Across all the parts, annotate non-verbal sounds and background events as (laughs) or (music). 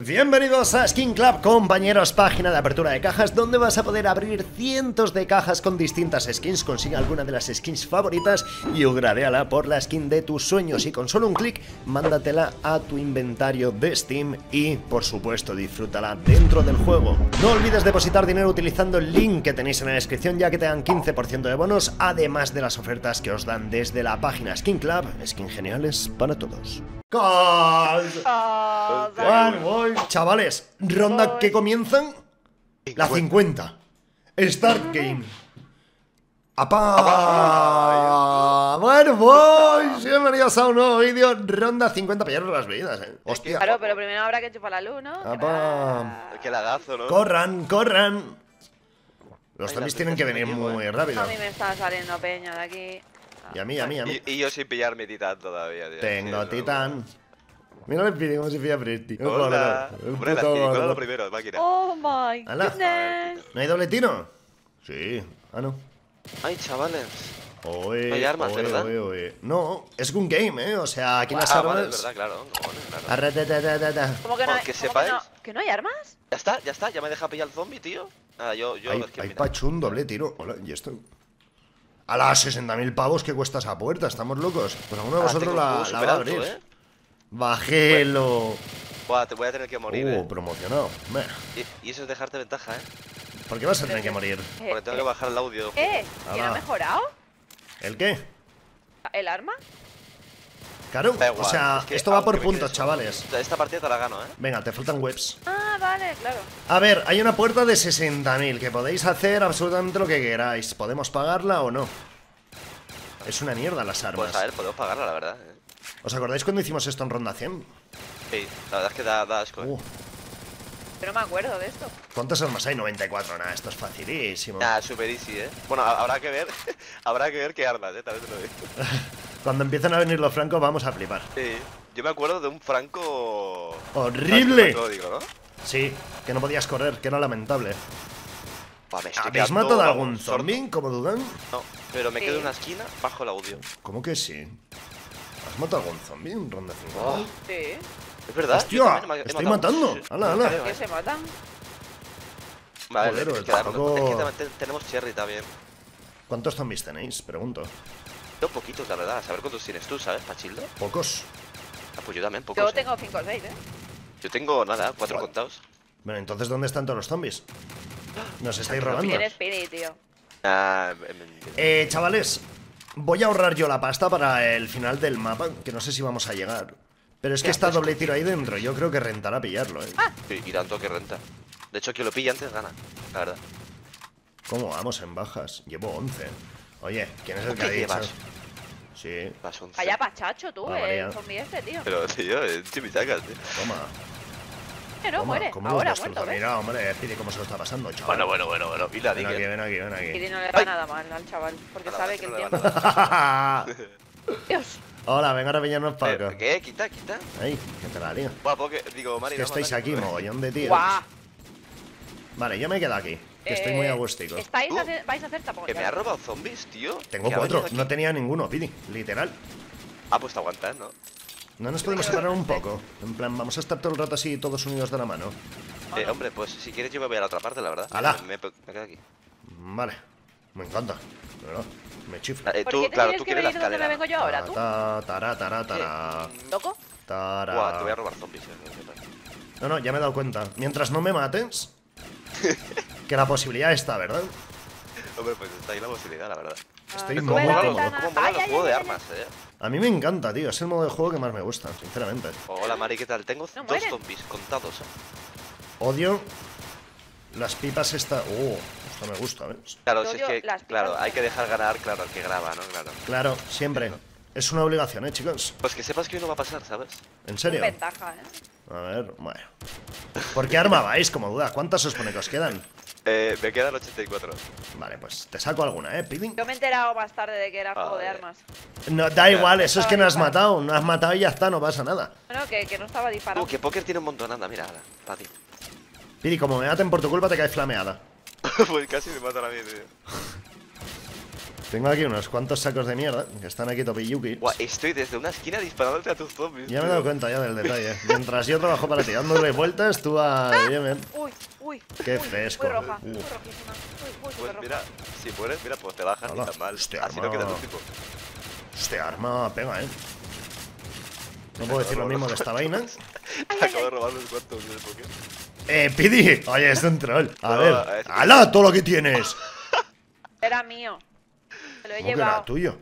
Bienvenidos a Skin Club, compañeros, página de apertura de cajas donde vas a poder abrir cientos de cajas con distintas skins, consigue alguna de las skins favoritas y ugradeala por la skin de tus sueños y con solo un clic mándatela a tu inventario de Steam y, por supuesto, disfrútala dentro del juego. No olvides depositar dinero utilizando el link que tenéis en la descripción ya que te dan 15% de bonos, además de las ofertas que os dan desde la página Skin Club, skin geniales para todos. One boy. Chavales, ronda que comienzan la 50. Start game. ¡Apá! Bueno, boys, bienvenidos a un nuevo vídeo. Ronda 50, pillaros las bebidas, eh. Hostia. Claro, pero primero habrá que chupar la luz, ¿no? ¡Apá! Qué lagazo, ¿no? Corran, corran. Los zombies tienen que venir muy rápido. A mí me está saliendo peña de aquí. Y a mí, a mí, a mí. Y, y yo sin pillar mi titán todavía, tío. Tengo Sí, titán. Mira el pide como si fuera Presti. no. Hola. El Hombre, la puto silicona gordo. lo primero, máquina. Oh my Ala. goodness. ¿No hay doble tiro? Sí. Ah, no. Ay, chavales. No hay armas, ¿verdad? No, es un game, ¿eh? O sea, aquí las ah, armas... vale, es verdad, claro. cojones, claro. ¿Cómo que no hay, cómo sepáis. Que no, ¿Que no hay armas? Ya está, ya está, ya me deja pillar el zombie, tío. Ah, yo, yo, Hay, es que hay mira. pachu un doble tiro. Hola, ¿y esto? A las 60.000 pavos que cuesta esa puerta, estamos locos. Pues alguno de Ah, vosotros un la, la va a abrir. ¿eh? Bajelo. Buah, te voy a tener que morir, Uh, eh. promocionado. Meh, Y, y eso es dejarte ventaja, eh. ¿Por qué vas a tener que morir? Eh, Porque tengo que eh, bajar el audio. ¿Eh? ¿Quién Ala. ha mejorado? ¿El qué? ¿El arma? Claro, o sea, es que esto va por puntos, chavales. Esta partida te la gano, eh. Venga, te faltan webs. Ah, vale, claro. A ver, hay una puerta de 60.000 que podéis hacer absolutamente lo que queráis. ¿Podemos pagarla o no? Es una mierda las armas. Pues a ver, podemos pagarla, la verdad. eh. ¿Os acordáis cuando hicimos esto en ronda 100? Sí, la verdad es que da, da asco, eh. Uh, Pero no me acuerdo de esto. ¿Cuántas armas hay? 94. Nada, esto es facilísimo. Nah, super easy, eh. Bueno, ha- habrá que ver. (laughs) habrá que ver qué armas, eh. También te lo digo. (laughs) Cuando empiezan a venir los francos vamos a flipar. Sí. Yo me acuerdo de un franco. ¡Horrible! Sí, que no podías correr, que era lamentable. Me estoy ¿Habéis quedando, matado a algún zombie, como dudan? No, pero me quedo en una esquina bajo el audio. ¿Cómo que sí? ¿Has matado a algún zombie en ronda 50? Oh, Sí. es verdad. ¡Hostia! he ¡Estoy matando! Sí, sí. ¡Hala, hala! Creo, ¿Qué se matan? Vale, Joder, que tampoco- Es que tenemos cherry también. ¿Cuántos zombies tenéis? Pregunto. Yo poquitos, la verdad. A saber cuántos tienes tú, ¿sabes? Pachildo. ¿Pocos? Ah, pues yo también, pocos. Yo eh. tengo 5 o 6, ¿eh? Yo tengo nada, cuatro contados. Bueno, entonces ¿dónde están todos los zombies? Nos estáis Pero robando. Tío. Ah, Eh, chavales, voy a ahorrar yo la pasta para el final del mapa, que no sé si vamos a llegar. Pero es que está pues, doble tiro ahí dentro, yo creo que rentará pillarlo, ¿eh? sí, y tanto que renta. De hecho, quien lo pilla antes gana, la verdad. ¿Cómo vamos en bajas? Llevo 11. Oye, ¿quién es el ¿Cómo que ha que dicho? llevas? Sí, Vas 11. Vaya pachacho tú, Ah, el zombie este, tío. Pero, tío, es chimichangas, tío. toma. Que no toma, muere. ¿cómo Ahora nos muerto? ¿ves? Mira, hombre, pide cómo se lo está pasando, chaval. Bueno, bueno, bueno, bueno. Y la Ven aquí, ven aquí, ven Y aquí. no le Ay. nada mal al chaval, porque Nada, sabe que que el tiempo... (laughs) Dios. Hola, venga ahora pillarnos para Eh, acá. ¿Qué? Quita, quita. Ahí, que te la lío. Buah, porque, digo, Mari, Que vamos a estáis aquí, mogollón de tíos. Guau. Vale, yo me quedo aquí, que estoy muy Eh. ¿Estáis Uh, a hacer, vais a hacer tapón? Que me ha robado zombies, tío. Tengo cuatro, no tenía ninguno, Pidi, literal. Ah, pues te aguantas, ¿no? No nos podemos separar un poco. En plan, vamos a estar todo el rato así, todos unidos de la mano. Eh, hombre, pues si quieres yo me voy a la otra parte, la verdad. ¡Hala! Me, me quedo aquí. Vale, me encanta. verdad, me chifla. Eh, ¿Por tú, qué te claro, tú que quieres la venir donde me escalera. vengo yo ahora, tú? Ta, tará, tará, tará, ¿Loco? tará. Buah, te voy a robar zombies. eh. No, no, ya me he dado cuenta. Mientras no me mates, (laughs) que la posibilidad está, ¿verdad? Hombre, pues está ahí la posibilidad, la verdad. Estoy muy cómodo. ventana. ¿Cómo mola Ay, el ay, juego ay, de armas, eh? A mí me encanta, tío. Es el modo de juego que más me gusta, sinceramente. Hola, Mari, ¿qué tal? Tengo No dos mueren. zombies contados. eh. Odio las pipas esta... Oh, esto me gusta, ¿ves? Claro, Yo si es que, claro, hay que dejar ganar, claro, al que graba, ¿no? Claro. Claro, siempre. Es una obligación, ¿eh, chicos? Pues que sepas que hoy no va a pasar, ¿sabes? ¿En serio? Ventaja, ¿eh? A ver, bueno. ¿Por qué arma vais, como duda? ¿Cuántas os pone que os quedan? Eh, me quedan 84. Vale, pues te saco alguna, ¿eh, Pidi? Yo me he enterado más tarde de que era juego de armas. No, da igual, eso es que no has matado. No has matado y ya está, no pasa nada. Bueno, que, que no estaba disparando. Uh, que póker tiene un montón, anda, mira, ahora, para ti. Pidi, como me maten por tu culpa, te caes flameada. (laughs) pues casi me matan a mí, tío. Tengo aquí unos cuantos sacos de mierda que están aquí topiyuki. Buah, estoy desde una esquina disparándote a tus zombies. Ya me he dado cuenta ya del detalle. Mientras yo trabajo para ti, dándole vueltas, tú a... Bien, bien. (laughs) Uy, uy. Qué uy, fresco. Muy roja, muy rojísima. Uy, uy, Pues mira, roja. si mueres, mira, pues te bajas Hola. ni tan mal. Hostia, Así no arma. quedas un tipo. Este arma pega, ¿eh? No puedo decir lo mismo de esta vaina. (laughs) Acabo de robar unos cuantos de Pokémon. Eh, Pidi, oye, es un troll. A No, ver, ¡hala! Todo lo que tienes. Era mío. Me lo he ¿Cómo que era llevado. tuyo?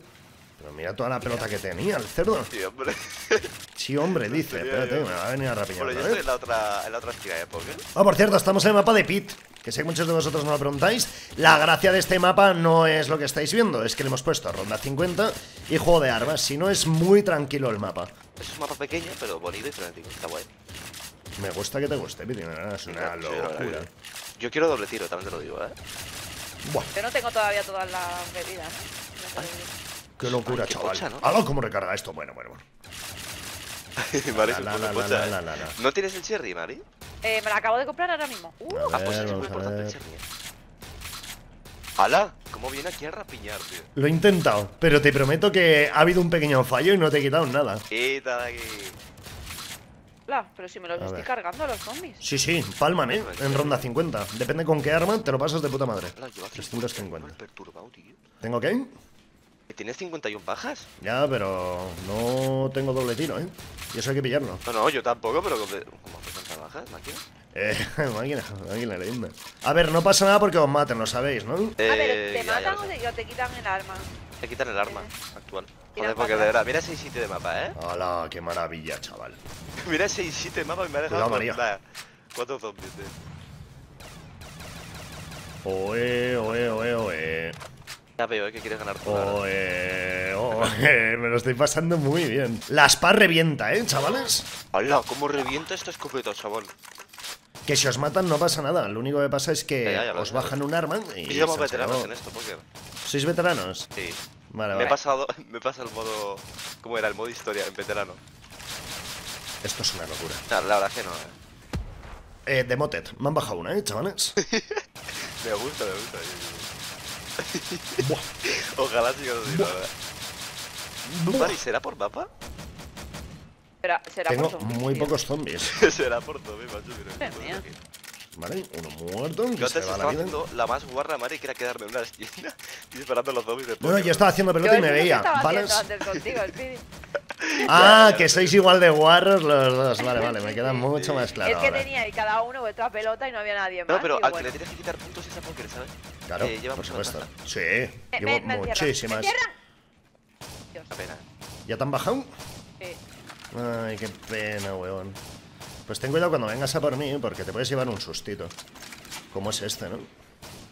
Pero mira toda la pelota que tenía, el cerdo. (laughs) Sí, hombre. Sí, hombre, dice. Espérate, me va a venir a rapiñar Bueno, yo otra estoy en la otra, en la otra esquina de Pokémon. Ah, por cierto, estamos en el mapa de Pit. Que sé que muchos de vosotros no lo preguntáis. La gracia de este mapa no es lo que estáis viendo, es que le hemos puesto ronda 50 y juego de armas. Si no, es muy tranquilo el mapa. Es un mapa pequeño, pero bonito y frenético. Está guay. Me gusta que te guste, Piti. Es una locura. Yo quiero doble tiro, también te lo digo, ¿eh? Buah, Yo no tengo todavía todas las bebidas, ¿no? Qué locura, Ay, qué chaval. pocha, ¿no? ¡Hala, cómo recarga esto! Bueno, bueno, bueno. (laughs) Mari, La, se la, pone la, pocha, la, ¿eh? la, la, la. ¿No tienes el cherry, Mari? Eh, me la acabo de comprar ahora mismo. Uh, A Ah, pues ver, es muy importante el ver. cherry. ¡Hala! ¿Cómo viene aquí a rapiñar, tío? Lo he intentado, pero te prometo que ha habido un pequeño fallo y no te he quitado nada. Quita de aquí. la, pero si me los A estoy ver. cargando a los zombies. Sí, sí, palman, ¿eh? En ronda 50. Depende con qué arma, te lo pasas de puta madre. Hala, lleva 350. perturbado, tío. ¿Tengo qué? ¿Que ¿Tienes 51 bajas? Ya, pero no tengo doble tiro, ¿eh? Y eso hay que pillarlo. No, no, yo tampoco, pero ¿cómo ¿cómo haces tantas bajas, máquina? Eh, (laughs) máquina, máquina leyenda. A ver, no pasa nada porque os maten, lo sabéis, ¿no? Eh, a ver, ¿te ya, matan o te, o te quitan el arma? Te quitan el arma actual. Mira Joder, porque de verdad, mira ese sitio de mapa, ¿eh? ¡Hala, qué maravilla, chaval! (laughs) Mira ese sitio de mapa y me ha dejado María. cuatro zombies, tío. Oe, oe, oe, oe. Ya veo, ¿eh? Que quieres ganar tú. ahora. Oe, oe. Me lo estoy pasando muy bien. La spa revienta, ¿eh, chavales? ¡Hala! ¿Cómo revienta esta escopeta, chabón? Que si os matan no pasa nada. Lo único que pasa es que Ya, ya, ya lo os bajan un arma y. Y somos veteranos en esto, Poker. ¿Sois veteranos? Sí. Vale, Me he pasado, (laughs) me pasa el modo. ¿Cómo era? El modo historia en veterano. Esto es una locura. No, la verdad es que no, eh. Eh, Demoted. Me han bajado una, ¿eh, chavales? (laughs) Me gusta, me gusta. (laughs) Ojalá siga así, la verdad. Mari, ¿será por mapa? Será, será Tengo por zombies, muy tío. pocos zombies. (laughs) será por todo, macho. Mira, Madre mía. Vale, uno muerto. que Yo antes estaba haciendo la más guarra, Mari, que era quedarme en una esquina (laughs) disparando a los zombies de No, no, yo estaba haciendo Yo pelota y me que veía. estaba ¿Vale? haciendo antes contigo, Speedy. Ah, que sois igual de guarros los dos. Vale, vale, me queda mucho más claro. es que ahora. tenía y cada uno vuestra pelota y no había nadie más. No, pero al que bueno. le tienes que quitar puntos es a Poker, ¿sabes? Claro, Eh, lleva por supuesto. Sí, Me- llevo me- muchísimas. ¿Me? Dios. ¿Ya te han bajado? sí. Ay, qué pena, weón. Pues ten cuidado cuando vengas a por mí, porque te puedes llevar un sustito. Como es este, ¿no?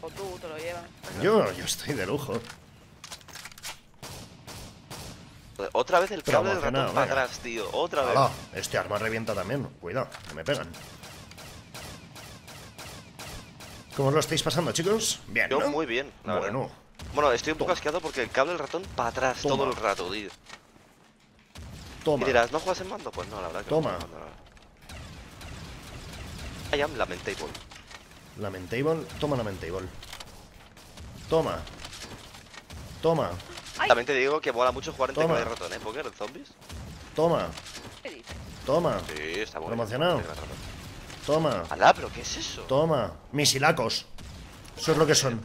O tú, te lo llevas. Yo, yo estoy de lujo. Joder, Otra vez el cable del ratón para atrás, tío. Otra vez. Hala, este arma revienta también. Cuidado, que me pegan. ¿Cómo os lo estáis pasando, chicos? Bien, Yo ¿no? muy bien, la verdad. Bueno, Bueno, estoy un poco Toma. asqueado porque el cable del ratón para atrás Toma. todo el rato, tío. toma. Y dirás, ¿no juegas en mando? Pues no, la verdad que no Toma. juego en mando, la verdad. I am lamentable. Lamentable, toma Lamentable. Toma. Toma. También te digo que mola mucho jugar en Toma. tecla de ratón, ¿eh? Poker, en zombies. toma, ¿Qué dices? toma, Sí, está bueno. Promocionado. toma, Alá, pero ¿qué es eso? toma. Misilacos. Eso es lo que son.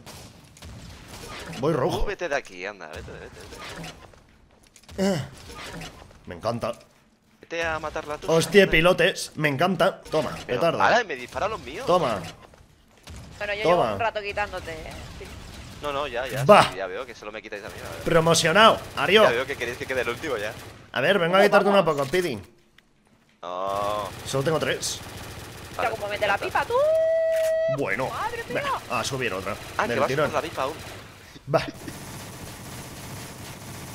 Voy rojo. vete de aquí, anda, vete, vete, vete. Me encanta. Vete a matar la tuya. Hostia, pilotes. Me encanta. Toma, Pero, petardo. Ahora me dispara los míos. Toma. Bueno, yo Toma. llevo un rato quitándote. No, no, ya, ya. Va. sí, ya veo que solo me quitáis a mí. verdad. Promocionado. Ario. Ya veo que queréis que quede el último ya. A ver, vengo a quitarte una poco, Pidi. No. Solo tengo tres. Cómo mete la pipa, tú. Bueno. Madre mía. Venga, a subir otra. Ah, que Del vas tirón. la pipa aún. Va,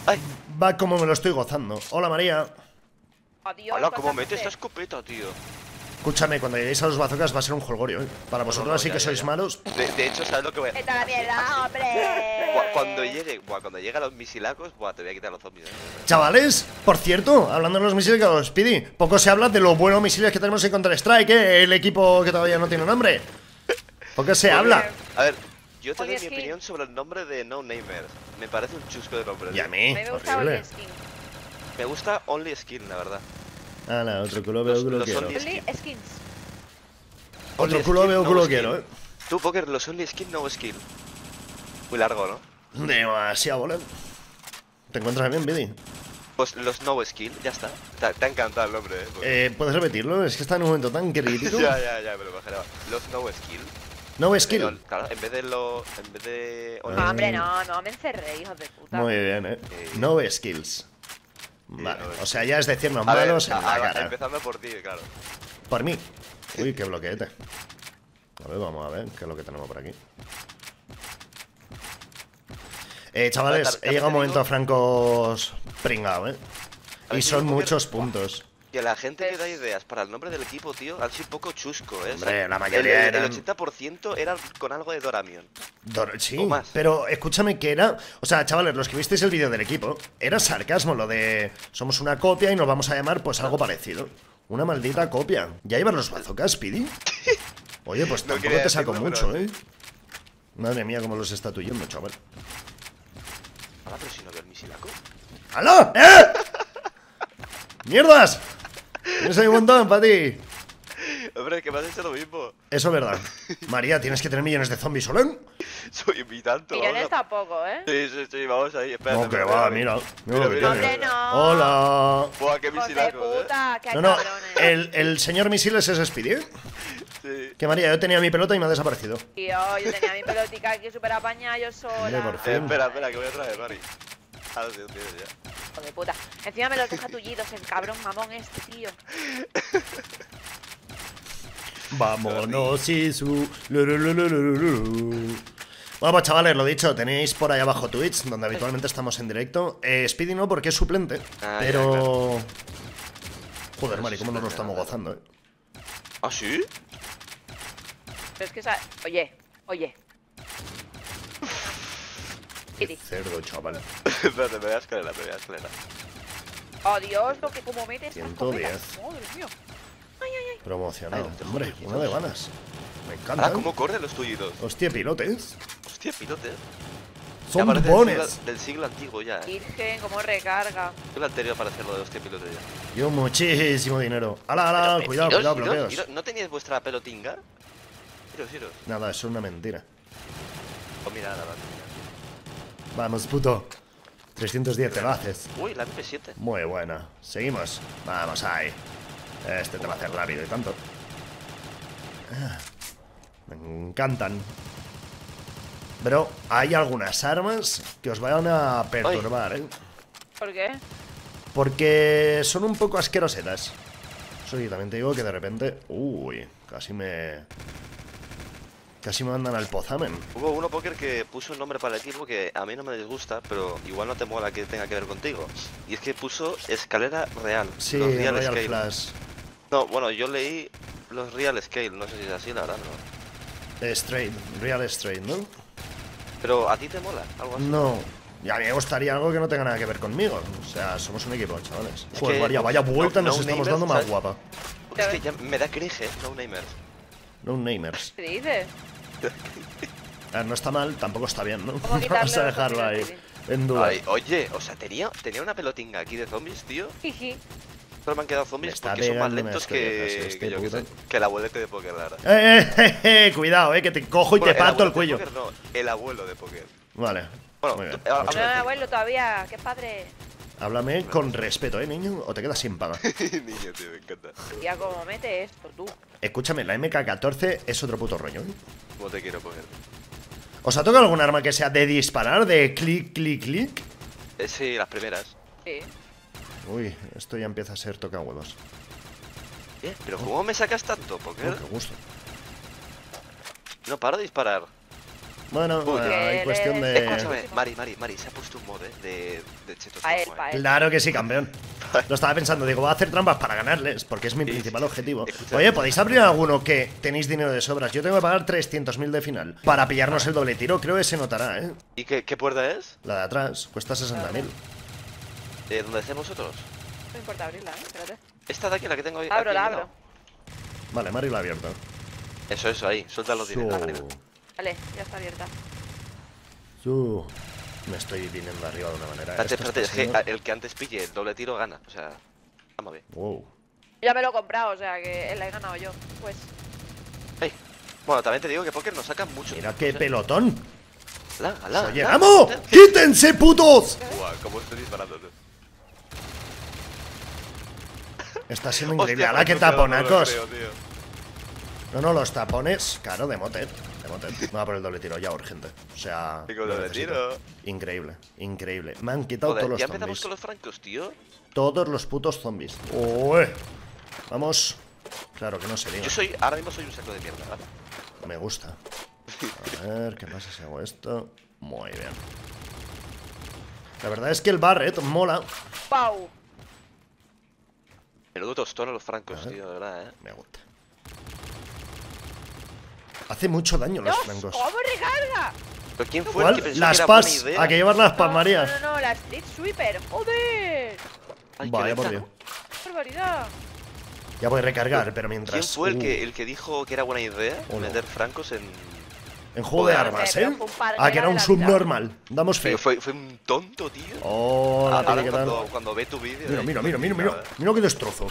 Ay, va como me lo estoy gozando. Hola, María. Adiós. hola, a mete esta escopeta, tío. Escúchame, cuando lleguéis a los bazocas va a ser un jolgorio, ¿eh? Para vosotros no, así ya, que ya, sois ya. malos. De, de hecho, ¿sabes lo que voy a Vete a la mierda, hombre. Buah, Cuando llegue, buah, cuando llegue a los misilacos, buah, te voy a quitar los zombies. eh. Chavales, por cierto, hablando de los misiles que os pidi, poco se habla de los buenos misiles que tenemos en Counter-Strike, ¿eh? El equipo que todavía no tiene nombre. Poco se habla. A ver, yo te doy mi opinión sobre el nombre de No Namer. Me parece un chusco de nombre. Y a mí, gusta horrible. Only Skin. Me gusta Only Skin, la verdad. Ala, otro culo veo culo los quiero. Skins. Otro culo veo culo quiero, eh. Tú, Poker, los Only Skin, no Skill. Muy largo, ¿no? Demasiado bola. ¿Te encuentras bien, Bidi? Pues los No Skill, ya está. Te, te ha encantado el nombre, eh. Porque- Eh, ¿Puedes repetirlo? Es que está en un momento tan (laughs) crítico. ya, ya, ya, me lo imaginaba. Los No Skill. No Pero, skill. claro, en vez de lo. En vez de. Ah. No, hombre, no, no me encerré, hijos de puta. Muy bien, eh. Eh, No skills. Vale, o sea, ya es decirnos A ver, malos en a- la a- cara. Empezando por ti, claro. Por mí. Uy, qué bloqueete. A ver, vamos a ver qué es lo que tenemos por aquí. Eh, chavales, he llegado un te momento digo- francos pringado, eh. A Y son muchos puntos. Que la gente que Pues- da ideas para el nombre del equipo, tío, han sido un poco chusco, ¿eh? O sea, Hombre, la mayoría el, el, eran- 80% era con algo de Doramion. Dor- sí, O más. pero escúchame que era... O sea, chavales, los que visteis el vídeo del equipo, era sarcasmo lo de... Somos una copia y nos vamos a llamar pues algo parecido. Una maldita copia. ¿Ya llevas los bazookas, Speedy? (laughs) Oye, pues tampoco te saco decirlo, mucho, pero- ¿eh? Madre mía, cómo los está tuyendo, chaval. Ahora, pero si no veo el misilaco. ¡Aló! ¡Eh! (laughs) ¡Mierdas! Tienes ahí un montón para ti. Hombre, que me has hecho lo mismo. Eso es verdad. María, ¿tienes que tener millones de zombies solo? Soy mi tanto. Millones a- tampoco, ¿eh? Sí, sí, sí, vamos ahí. Espérate, No, que va, mira. Mira Mira, no. Hola. Buah, qué misilaco, ¿eh? puta, qué No, no, el, el señor Misiles es Speedy, ¿eh? Sí. Que María, yo tenía mi pelota y me ha desaparecido. Tío, yo tenía mi pelotica aquí súper apañada yo Hombre, por sola. fin. Eh, espera, espera, que voy a traer, Mari. Tío, ya. Hijo de puta. Encima me los deja tullidos el cabrón mamón este, tío. (laughs) Vámonos, lu, lu. Bueno, pues chavales, lo dicho, tenéis por ahí abajo Twitch, donde habitualmente estamos en directo. Eh, Speedy no, porque es suplente. Ah, ya, pero. Joder, Mari, cómo nos lo estamos gozando, eh. ¿Ah, sí? Pero es que esa... Oye, oye. Qué cerdo, chaval. Espérate, me voy a escalera, me voy a escalera. Oh, Dios, lo que como metes. 110. Madre mía. Promocionado. Ay, no te Hombre, jodas, uno de ganas. Me Ah, encanta. ¿cómo corren los tullidos? Hostia, pilotes. Hostia, pilote. Son parece del siglo- Del siglo antiguo ya, eh. Virgen, cómo recarga. Siglo anterior para hacerlo de hostia pilote ya. Yo muchísimo dinero. ¡Hala, hala! Pero, Cuidado, cuidado, bloqueos. ¿No teníais vuestra pelotinga? Iros, iros. Nada, eso es una mentira. Oh, mira, nada, nada. Vamos, puto. 310 te lo haces. Uy, la MP7. Muy buena. Seguimos. Vamos ahí. Este te va a hacer rápido y tanto. Ah, Me encantan. Pero hay algunas armas que os van a perturbar, ¿eh? ¿Por qué? Porque son un poco asquerosetas. Eso sí, también te digo que de repente... Uy, casi me... Casi me mandan al pozamen. Hubo uno póker que puso un nombre para el equipo que a mí no me disgusta, pero igual no te mola que tenga que ver contigo. Y es que puso escalera real. Sí, los Royal, Real Scale. Flash. No, bueno, yo leí los Real Scale, no sé si es así, la verdad, no. Eh, straight, Real Straight, ¿no? Pero a ti te mola, algo así. No. Y a mí me gustaría algo que no tenga nada que ver conmigo. O sea, somos un equipo, chavales. Es Joder, que, María, vaya no- vuelta no nos estamos namers, dando más ¿sabes? guapa. Es que ya me da cringe, no namers. No namers. ¿Qué dices? Ah, no está mal, tampoco está bien, ¿no? ¿Cómo quitarle (laughs) Vamos a dejarlo ahí, en duda. Ay, oye, o sea, tenía, tenía una pelotinga aquí de zombies, tío. Solo me han quedado zombies está porque son más lentos que, este que yo que puto. sé, que el abuelete de póker, la verdad. (laughs) Eh, eh, eh, eh, cuidado, eh, que te cojo y Bueno, te parto el de cuello. póker no, el abuelo de póker. Vale. Bueno, tú- ahora- No, abuelo, todavía. Qué padre. Háblame con respeto, eh, niño, o te quedas sin paga. (laughs) Niño, tío, me encanta. Ya como mete esto, tú. Escúchame, la MK14 es otro puto rollo, ¿eh? ¿Cómo te quiero poner? ¿Os ha tocado algún arma que sea de disparar, de clic, clic, clic? Eh, sí, las primeras. Sí. Uy, esto ya empieza a ser toca huevos. Eh, pero ¿cómo me sacas tanto, Oh, póker? qué gusto. No paro de disparar. Bueno, Uy. bueno, hay cuestión de... Escúchame, Mari, Mari, Mari, se ha puesto un mod eh, de, de chetos. Pa' él, guapo, pa' él. Claro que sí, campeón. Lo estaba pensando, digo, voy a hacer trampas para ganarles, porque es mi Sí, principal objetivo. Oye, ¿podéis abrir alguno que tenéis dinero de sobras? Yo tengo que pagar 300.000 de final. Para pillarnos el doble tiro, creo que se notará, ¿eh? ¿Y qué, qué puerta es? La de atrás, cuesta 60.000. Eh, ¿Dónde hacemos nosotros? No importa abrirla, ¿eh? Espérate. Esta de aquí, la que tengo ahí. Abro, aquí la abro. Vale, Mari la ha abierto. Eso, eso, ahí. Suelta los So- dineros. Vale, ya está abierta. Yo me estoy viniendo arriba de una manera. Espérate, espérate, es que a- el que antes pille el doble tiro gana. O sea, vamos bien. Wow. Ya me lo he comprado, o sea que la he ganado yo. Pues. Bueno, también te digo que Poker nos saca mucho. Mira qué o sea, pelotón. ala, ala. ¡Llegamos! ¡Quítense, putos! Buah, cómo estoy disparando. Está siendo (laughs) increíble. ¡Hala, qué me lo taponacos! No, no, los tapones, claro, de motet. No va por el doble tiro, ya urgente. O sea. Doble tiro. Increíble, increíble. Me han quitado Joder, todos ya los empezamos zombies. con los francos, tío. Todos los putos zombies. Vamos. Claro que no se diga. Yo soy, ahora mismo soy un saco de mierda, ¿vale? Me gusta. A ver, ¿qué pasa si hago esto? Muy bien. La verdad es que el Barret mola. ¡Pau! Menudo tostón a los francos, tío, de verdad, eh. Me gusta. Hace mucho daño los ¡Dios! francos. ¿Cómo recarga? ¿Pero quién fue ¿Cuál? el que pensó Las que era buena PAS. idea? Hay que llevar las PAS, No, María. No, no, no, la Street Sweeper. ¡Joder! Ay, Vaya por Dios. ¿no? ¡Qué barbaridad! Ya voy a recargar, pero ¿Quién mientras. fue el que, el que dijo que era buena idea Oh, no. meter francos en. En juego de Joder, armas, ¿eh? Ah, que era un la subnormal. Damos fe. Tío, fue, fue un tonto, tío. Ahora Pili, ¿qué tal? cuando, cuando ve tu vídeo. Mira, mira, mira, mira, mira. Mira qué destrozo.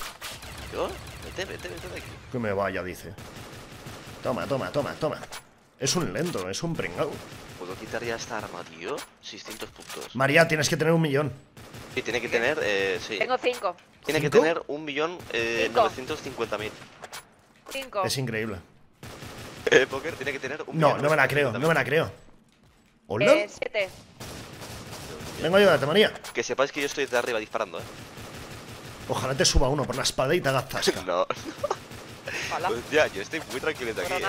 Yo, vete, vete, vete de aquí. Que me vaya, dice. Toma, toma, toma, toma. Es un lento, es un pringao. ¿Puedo quitar ya esta arma, tío? 600 puntos. María, tienes que tener un millón. Y tiene que tener, eh, sí. Tengo cinco. Tiene que tener un millón eh, Cinco. 950 mil. Cinco. Es increíble. Eh, Poker tiene que tener un No, millón no me la creo, 950.000. no me la creo. ¿Hola? Eh, siete. Vengo a ayudarte, María. Que sepáis que yo estoy de arriba disparando, eh. Ojalá te suba uno por la espalda y te hagas zasca. (laughs) No. Hola. Pues ya, yo estoy muy tranquilito aquí. eh.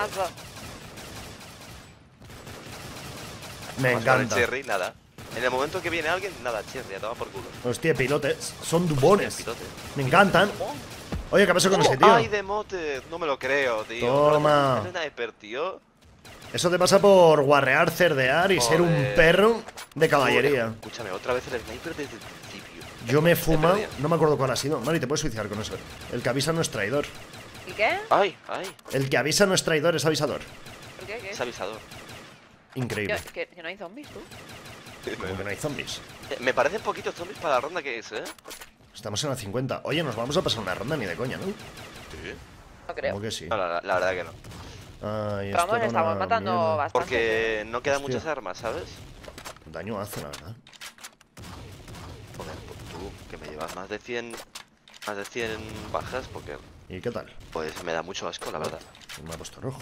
Me Vamos encanta. Cherry, nada. En el momento que viene alguien, nada, Cherry, a tomar por culo. Hostia, pilotes. Son dubones. Pilote. Me encantan. Oye, ¿qué pasó con ese tío? ¡Ay, de mote! No me lo creo, tío. Toma. Sniper, tío. Eso te pasa por guarrear, cerdear y ser un Joder. perro de caballería. Escúchame, otra vez el sniper desde el principio. Yo me he fumado, no me acuerdo cuál ha sido. Mari, te puedes suicidar con eso. El que avisa no es traidor. ¿Y qué? ¡Ay, ay! El que avisa no es traidor, es avisador. ¿Por qué? ¿Qué? Es avisador. Increíble. Yo- que, que no hay zombies, tú. Como que no hay zombies. Eh, Me parecen poquitos zombies para la ronda que es, ¿eh? Estamos en la 50. Oye, nos vamos a pasar una ronda ni de coña, ¿no? Sí. No creo. Que sí. No, la, la verdad que no. Ay, Pero vamos, estamos matando mierda. bastante. Porque no quedan Hostia. muchas armas, ¿sabes? Daño hace, la verdad. Joder, pues tú, que me llevas más de 100... Más de 100 bajas, porque... ¿Y qué tal? Pues me da mucho asco, la verdad. Me ha puesto rojo.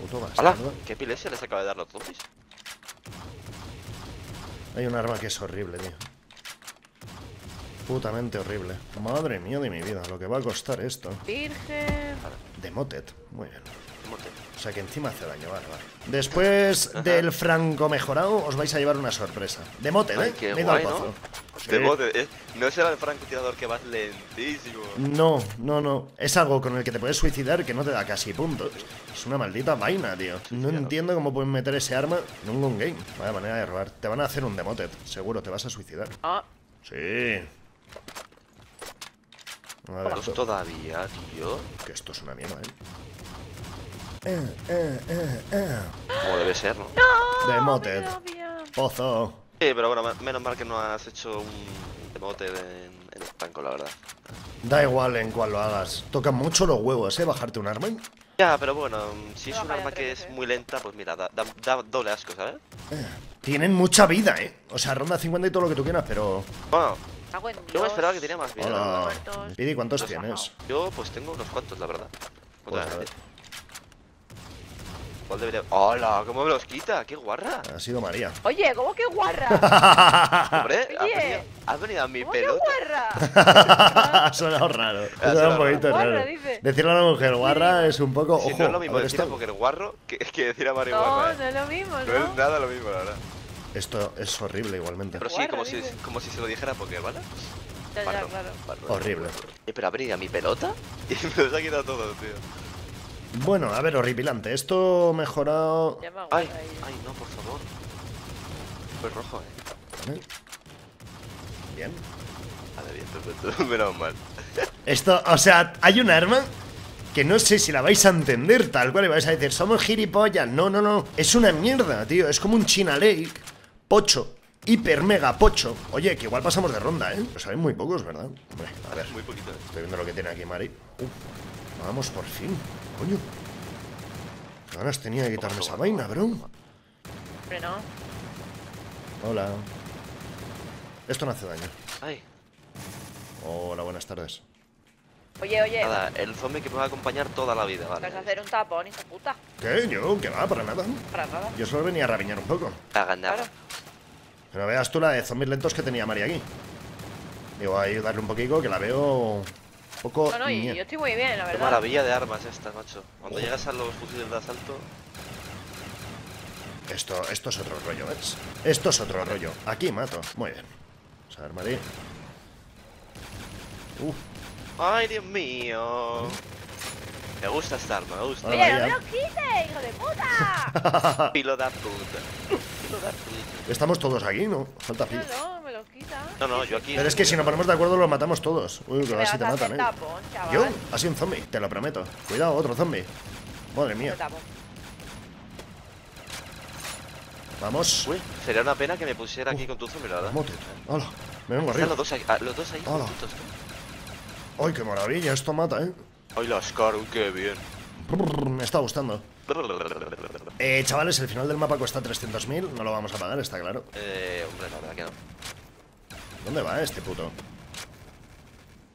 Puto ¡Hala! bastardo. ¿Qué epilepsia les acaba de dar los zombies? Hay un arma que es horrible, tío. Putamente horrible. Madre mía de mi vida, lo que va a costar esto. Virgen. De Motet. Muy bien. ¿Cómo te- O sea que encima hace daño, vale, vale. Después Ajá. del franco mejorado, os vais a llevar una sorpresa. De Motet, Ay, ¿eh? qué Me he dado al guay, ¿no? De Sí. bote, eh. No será el francotirador que vas lentísimo. No, no, no. Es algo con el que te puedes suicidar que no te da casi puntos. Es una maldita vaina, tío. No entiendo cómo pueden meter ese arma en un gun game. Vaya manera de robar. Te van a hacer un demoted, seguro, te vas a suicidar. Ah, Sí. A ver, esto- todavía, tío. que esto es una mierda, ¿eh? Eh, eh, eh, eh. Como debe ser, ¿no? Demoted. Pozo. Sí, pero bueno, me- menos mal que no has hecho un demote en, en el franco, la verdad. Da igual en cuál lo hagas. Tocan mucho los huevos, ¿eh? Bajarte un arma. Ya, pero bueno, si es un arma que es veces. muy lenta, pues mira, da, da- da doble asco, ¿sabes? Tienen mucha vida, ¿eh? O sea, ronda 50 y todo lo que tú quieras, pero... Bueno, yo me esperaba que tenía más vida. Hola. Pidi, ¿cuántos tienes? Yo pues tengo unos cuantos, la verdad. Pues a Otra ver. vez. ¿Cuál debería...? ¡Hola! ¿Cómo me los quita? ¡Qué guarra! Ha sido María. Oye, ¿cómo que guarra? (laughs) Hombre, has Oye. venido, has venido a mi ¿Cómo que pelota. guarra? (laughs) ha sonado raro. Ha sonado un poquito raro. raro. Guarra, dice. Decirle a una mujer guarra es un poco. Ojo, no es lo mismo decir a Poker guarro que, que decir a Mario No, guarra. ¿eh? no es lo mismo, No ¿no? es nada lo mismo, la verdad. esto es horrible igualmente. Pero sí, Guarra, como si, como si se lo dijera a Poker, ¿vale? Ya, ya, Barro, claro. barro. Horrible. Eh, pero abrir a mi pelota (laughs) y me los ha quitado todo, tío. Bueno, a ver, horripilante. Esto mejorado. Me Ay, ay, no, por favor. Fue rojo, eh. Vale. Bien. Vale, bien, perfecto. (laughs) Menos mal. (laughs) Esto, o sea, hay un arma que no sé si la vais a entender tal cual y vais a decir, somos gilipollas. No, no, no. Es una mierda, tío. Es como un China Lake pocho, hiper mega pocho. Oye, que igual pasamos de ronda, ¿eh? Lo saben muy pocos, ¿verdad? Hombre, a ver, Muy poquito. eh. estoy viendo lo que tiene aquí Mari. Uf, vamos, por fin. Coño. Qué ganas tenía de quitarme esa vaina, bro. Hombre, no. Hola. Esto no hace daño. Ay, Hola, buenas tardes. Oye, oye, nada, el zombie que me va a acompañar toda la vida, vas a vale. hacer un tapón, hijo puta. ¿Qué? Yo, que va, para nada. Para nada. Yo solo venía a rabiñar un poco. A ganar. Claro. Pero veas tú la de zombies lentos que tenía Mari aquí. Digo, a ayudarle un poquito, que la veo poco... No, no, y ñe. yo estoy muy bien, la Qué verdad. maravilla de armas esta, macho. Cuando llegas a los fusiles de asalto, Esto, esto es otro rollo, ¿ves? Esto es otro rollo. Aquí mato. Muy bien. Vamos a ver, Mari. Uf, ¡Ay, Dios mío! Me gusta esta arma, me gusta. Oye, no me lo quites, hijo de puta. (laughs) Pilo de puta. Pilo de puta. Estamos todos aquí, ¿no? Falta No, Phil. No. No, yo aquí. Pero es que si nos ponemos de acuerdo los matamos todos. Uy, que vas te matan, ¿eh? tapón. Yo, así un zombie, te lo prometo. Cuidado, otro zombie. Madre mía. Vamos. Uy, sería una pena que me pusiera aquí con tu zombie, la verdad. Mote. Hola. Me vengo Están arriba. los dos ahí, ah, los dos ahí Hola. juntitos. Ay, qué maravilla. Esto mata, ¿eh? Ay, las caras, qué bien. Me está gustando. Eh, chavales, el final del mapa cuesta 300.000. No lo vamos a pagar, está claro. Eh, hombre, la verdad que no. ¿Dónde va este puto?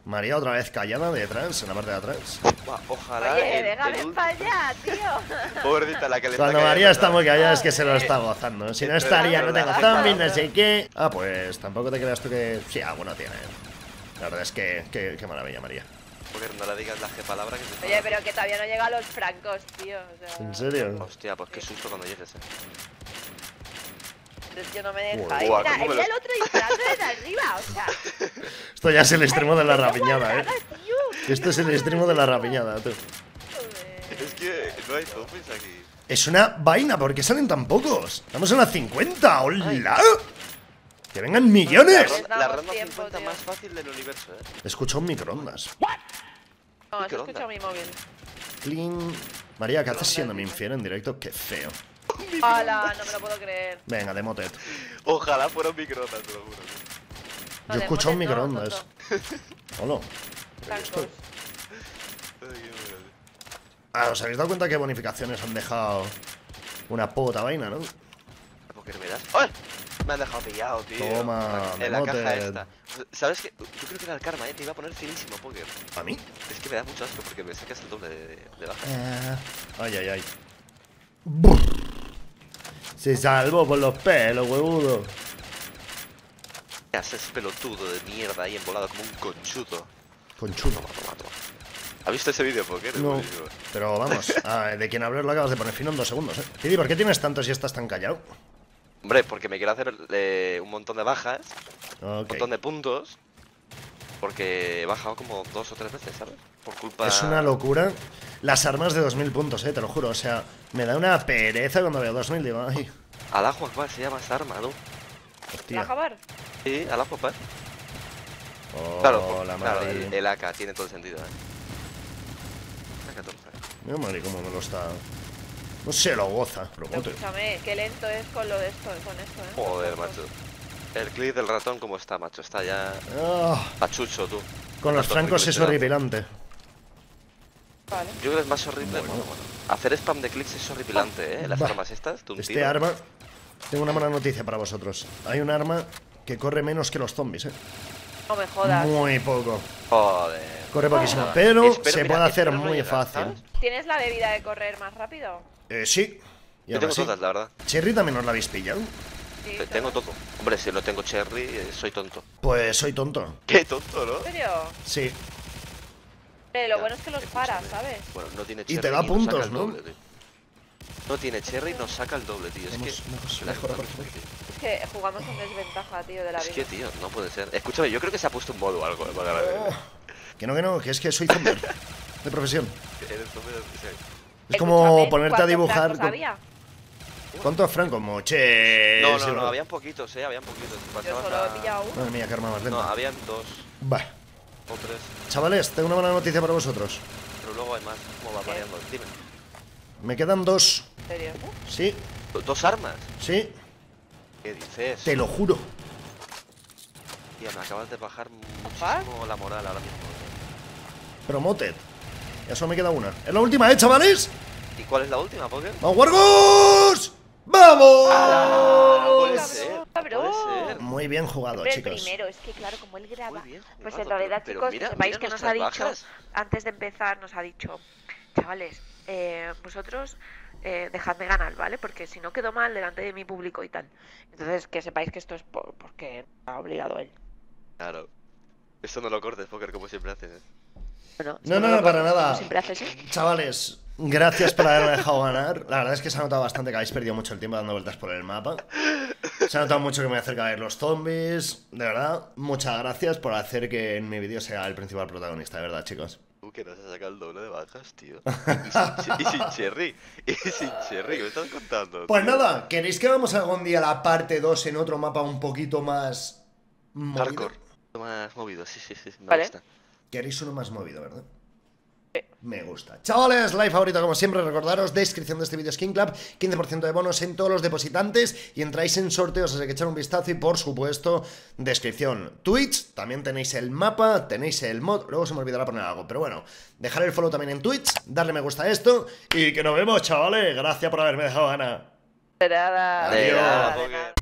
María otra vez callada detrás, en la parte de atrás. Buah, Ojalá. Oye, el- déjame el para allá, tío. (laughs) Pobrecita la que le está Cuando María está muy callada es que se lo está gozando. Si no estaría, no tengo zombies, no sé qué. Ah, pues tampoco te creas tú que. Sí, alguno tiene. La verdad es que. que- Qué maravilla, María. Joder, no le digas la G palabra que se Oye, pero que todavía no llega a los francos, tío. O sea, ¿En serio? Hostia, pues qué susto cuando llegues, eh. Yo no me deja. Me mira lo- el otro disparando desde arriba, o sea. (laughs) Esto ya es el extremo de la ¿cómo rapiñada, eh. tío? Esto es el extremo de la rapiñada, tú. Es que no hay zombies aquí. Es una vaina, ¿por qué salen tan pocos? Estamos en las 50, ¡hola! ¡Que vengan millones! la ronda tiempo, 50 tío. más fácil del universo, eh. Escucho un microondas. No, has Microondas. escuchado mi móvil. Clean. María, ¿qué haces siendo mi infiel en directo? Qué feo. Hola, no me lo puedo creer. Venga, de motet. Ojalá fuera un microondas, te lo juro. No, Yo de escucho un microondas. Hola. Ah, ¿os habéis dado cuenta que bonificaciones han dejado una puta vaina, no? ¿Por qué no me das? ¡Ay! Me han dejado pillado, tío. Toma, En la caja Demoted. esta. ¿Sabes qué? Yo creo que era el karma, eh. Te iba a poner finísimo, Poker. ¿A mí? Es que me da mucho asco porque me sacas el doble de, de baja. Eh, Ay, ay, ay. Brr. Se salvó por los pelos, huevudo. ¿Qué haces pelotudo de mierda ahí envolado como un conchudo? Conchudo. ¿Has visto ese vídeo, Poker? No, buenísimo. pero vamos, (laughs) ah, de quien hablar lo acabas de poner fino en dos segundos, ¿eh? Pidi, ¿por qué tienes tantos y estás tan callado? Hombre, porque me quiero hacer eh, un montón de bajas, un montón de puntos. Porque he bajado como dos o tres veces, ¿sabes? Por culpa. Es una locura. Las armas de 2000 puntos, eh, te lo juro. O sea, me da una pereza cuando veo 2000. Digo, ay, Alá Akbar se llama esta arma, ¿no? ¿La hostia. Javar? Sí, Alá Akbar. Oh, Claro, la claro madre. el, el AK tiene todo el sentido, ¿eh? AK-14. Mira, madre, cómo me lo está. No se lo goza. Pero Promote. escúchame, qué lento es con lo de esto, con esto, eh. Joder, macho. El clic del ratón, ¿cómo está, macho? Está ya Ah, pachucho, tú. con los francos es horripilante. Vale. Yo creo que es más horrible. Bueno, bueno. Hacer spam de clics es horripilante, ¿eh? Las Bah. armas estas, un Este tiro. arma. Tengo una mala noticia para vosotros. Hay un arma que corre menos que los zombies, eh. No me jodas. Muy poco. Joder. Corre poquísimo. Pero Espero- se mira, puede hacer muy llegar, fácil. ¿sabes? ¿Tienes la bebida de correr más rápido? Eh, sí. Y Yo tengo sí. todas, la verdad. Cherry también os la habéis pillado. Sí, Te- Tengo todo. Hombre, si no tengo cherry, eh, soy tonto. Pues soy tonto. (laughs) Qué tonto, ¿no? ¿En serio? Sí. Eh, lo Ya, bueno es que los paras, ¿sabes? Bueno, no tiene Y cherry. te da nos saca puntos, el ¿no? doble, tío. No tiene cherry, nos saca el doble, tío. Es que. la por tío. Es jugamos en desventaja, tío, de la Es vida. que, tío, no puede ser. Escúchame, yo creo que se ha puesto un modo o algo. eh, para. Oh, (laughs) que no, que no, que es que soy zombier. (laughs) de profesión. Eres tonto, sí. Es como Escúchame, ponerte a ¿cuántos dibujar. con- había? ¿Cuántos francos? Moche. No, no, no, habían poquitos, eh, habían poquitos. Yo solo he pillado uno. Madre mía, qué arma más No, lenta. habían dos Va. o tres, Chavales, tengo una mala noticia para vosotros. pero luego hay más. ¿Cómo va variando? Dime. Me quedan dos. ¿En serio? Sí, Do- ¿Dos armas? sí. ¿Qué dices? Te lo juro. Tía, me acabas de bajar muchísimo la moral ahora mismo. ¿eh? Promoted. Ya solo me queda una. Es la última, ¿eh, chavales? ¿Y cuál es la última, Poker? ¡Vamos, Wargos! ¡Vamos! Ah, puede cabrón, ser, cabrón. puede ser. Muy bien jugado, el chicos. primero, es que claro, como él graba. Bien Pues en realidad, pero- chicos, pero mira- sepáis mira que nos ha dicho, bajas. antes de empezar, nos ha dicho, chavales, eh, vosotros eh, dejadme ganar, ¿vale? Porque si no quedo mal delante de mi público y tal. Entonces, que sepáis que esto es por- porque ha obligado él. Claro. Esto no lo cortes, Poker, como siempre haces. ¿eh? Bueno, No, no, lo- para nada. Siempre haces, ¿eh? Chavales, gracias por haberme dejado ganar. La verdad es que se ha notado bastante que habéis perdido mucho el tiempo dando vueltas por el mapa. Se ha notado mucho que me acerca a ver los zombies. De verdad, muchas gracias por hacer que en mi vídeo sea el principal protagonista, de verdad, chicos. Tú que nos has sacado el doble de bajas, tío. Y sin, che- y sin cherry. Y sin cherry, ¿qué me estás contando? Pues nada, ¿queréis que vamos algún día a la parte 2 en otro mapa un poquito más... movido? Hardcore. Más movido, sí, sí, sí. Me Vale. gusta. Queréis uno más movido, ¿verdad? Me gusta. Chavales, like favorito como siempre, recordaros, descripción de este vídeo Skin Club, 15% de bonos en todos los depositantes y entráis en sorteos, así que echar un vistazo y por supuesto, descripción. Twitch, también tenéis el mapa, tenéis el mod, luego se me olvidará poner algo, pero bueno, dejar el follow también en Twitch, darle me gusta a esto y que nos vemos, chavales, gracias por haberme dejado ganar. De nada, de Adiós.